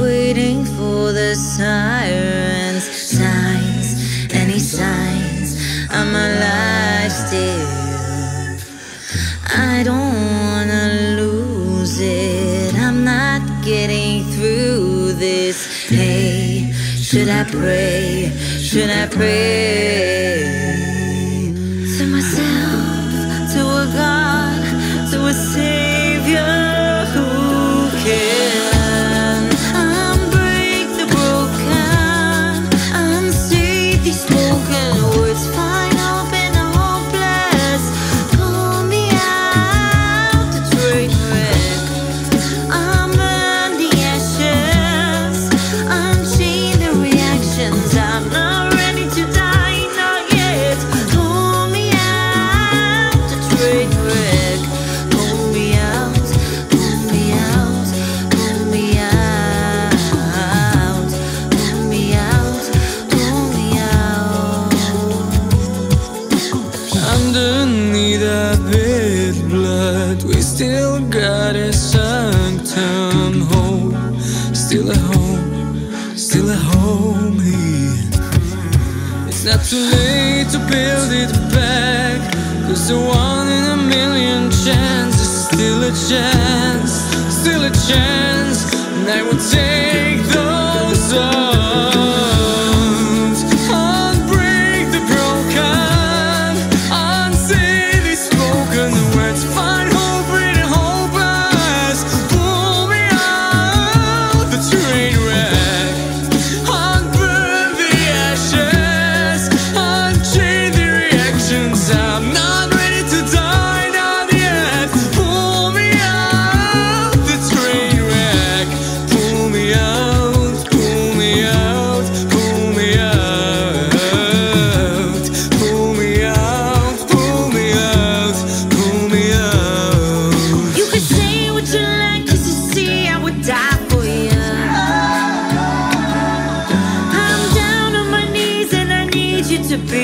waiting for the sirens. Signs, any signs, I'm alive still. I don't should I pray? Should I pray? Still got a sanctum home. Still a home, still a home here. It's not too late to build it back. Cause the one in a million chance is still a chance, still a chance. And I will take. to be